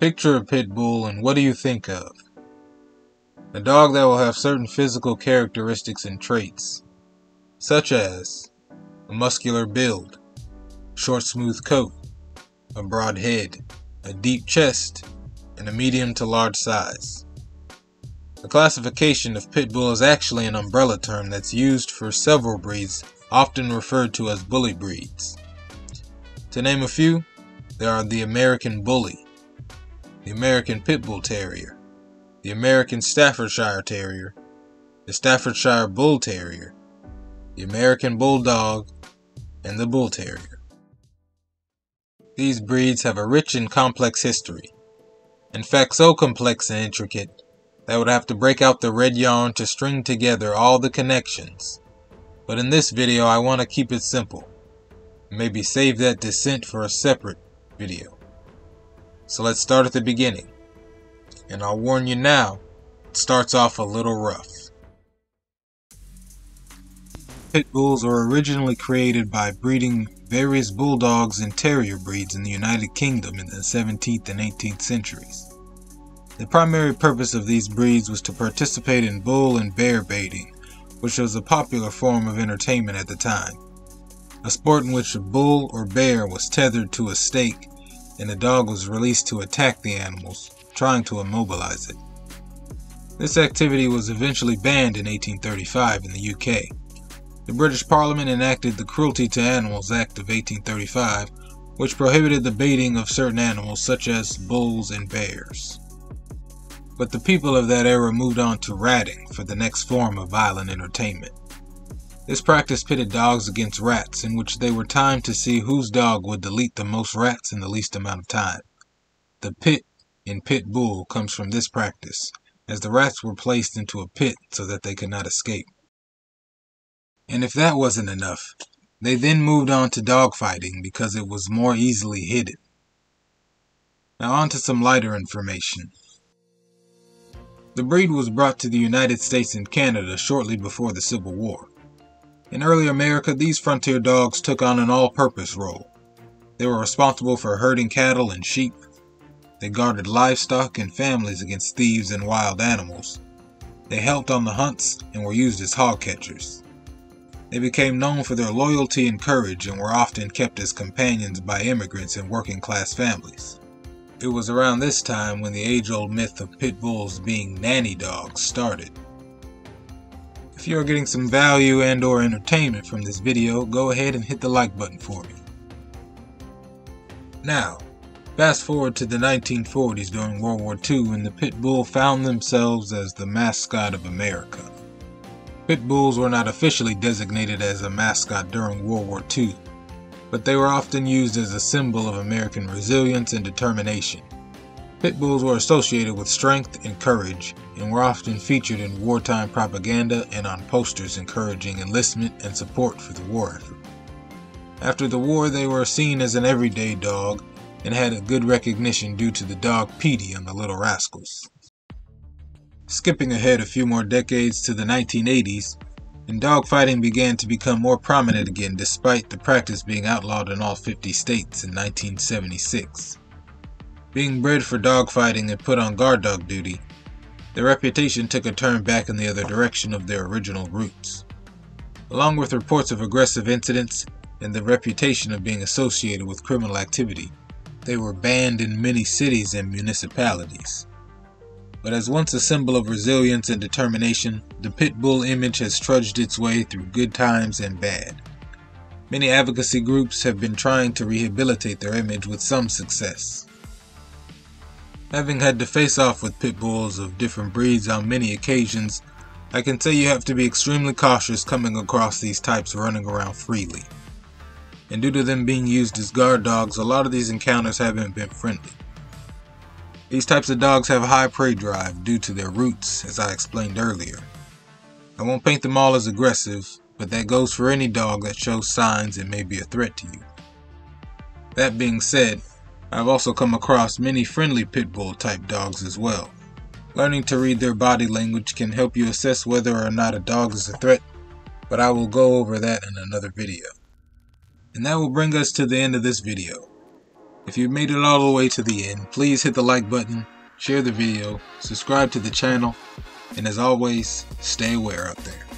Picture a pit bull and what do you think of? A dog that will have certain physical characteristics and traits, such as a muscular build, short smooth coat, a broad head, a deep chest, and a medium to large size. The classification of pit bull is actually an umbrella term that's used for several breeds, often referred to as bully breeds. To name a few, there are the American Bully, the American Pit Bull Terrier, the American Staffordshire Terrier, the Staffordshire Bull Terrier, the American Bulldog, and the Bull Terrier. These breeds have a rich and complex history. In fact, so complex and intricate that would have to break out the red yarn to string together all the connections. But in this video, I want to keep it simple. Maybe save that descent for a separate video. So let's start at the beginning. And I'll warn you now, it starts off a little rough. Pit bulls were originally created by breeding various bulldogs and terrier breeds in the United Kingdom in the 17th and 18th centuries. The primary purpose of these breeds was to participate in bull and bear baiting, which was a popular form of entertainment at the time. A sport in which a bull or bear was tethered to a stake and the dog was released to attack the animals, trying to immobilize it. This activity was eventually banned in 1835 in the UK. The British Parliament enacted the Cruelty to Animals Act of 1835, which prohibited the baiting of certain animals such as bulls and bears. But the people of that era moved on to ratting for the next form of violent entertainment. This practice pitted dogs against rats, in which they were timed to see whose dog would delete the most rats in the least amount of time. The pit in pit bull comes from this practice, as the rats were placed into a pit so that they could not escape. And if that wasn't enough, they then moved on to dog fighting because it was more easily hidden. Now on to some lighter information. The breed was brought to the United States and Canada shortly before the Civil War. In early America, these frontier dogs took on an all-purpose role. They were responsible for herding cattle and sheep. They guarded livestock and families against thieves and wild animals. They helped on the hunts and were used as hog catchers. They became known for their loyalty and courage and were often kept as companions by immigrants and working class families. It was around this time when the age-old myth of pit bulls being nanny dogs started. If you are getting some value and or entertainment from this video, go ahead and hit the like button for me. Now, fast forward to the 1940s during World War II when the pit bull found themselves as the mascot of America. Pit bulls were not officially designated as a mascot during World War II, but they were often used as a symbol of American resilience and determination. Pit bulls were associated with strength and courage and were often featured in wartime propaganda and on posters encouraging enlistment and support for the war effort. After the war, they were seen as an everyday dog and had a good recognition due to the dog Petey on the Little Rascals. Skipping ahead a few more decades to the 1980s, and dogfighting began to become more prominent again despite the practice being outlawed in all 50 states in 1976. Being bred for dogfighting and put on guard dog duty, their reputation took a turn back in the other direction of their original roots. Along with reports of aggressive incidents and the reputation of being associated with criminal activity, they were banned in many cities and municipalities. But as once a symbol of resilience and determination, the pit bull image has trudged its way through good times and bad. Many advocacy groups have been trying to rehabilitate their image with some success. Having had to face off with pit bulls of different breeds on many occasions, I can say you have to be extremely cautious coming across these types running around freely. And due to them being used as guard dogs, a lot of these encounters haven't been friendly. These types of dogs have a high prey drive due to their roots, as I explained earlier. I won't paint them all as aggressive, but that goes for any dog that shows signs it may be a threat to you. That being said, I've also come across many friendly pit bull type dogs as well. Learning to read their body language can help you assess whether or not a dog is a threat, but I will go over that in another video. And that will bring us to the end of this video. If you've made it all the way to the end, please hit the like button, share the video, subscribe to the channel, and as always, stay aware out there.